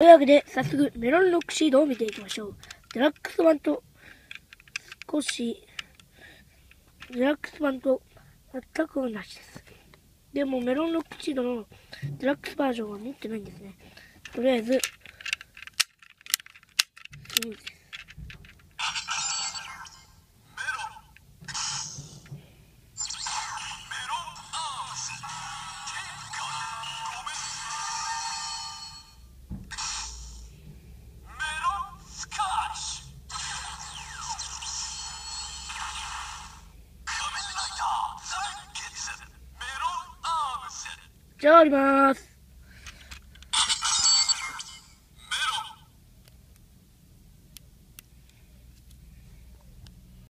というわけで、早速メロンロックシードを見ていきましょう。デラックス版と少し、デラックス版と全く同じです。でもメロンロックシードのデラックスバージョンは持ってないんですね。とりあえず、いいです。Canmaz.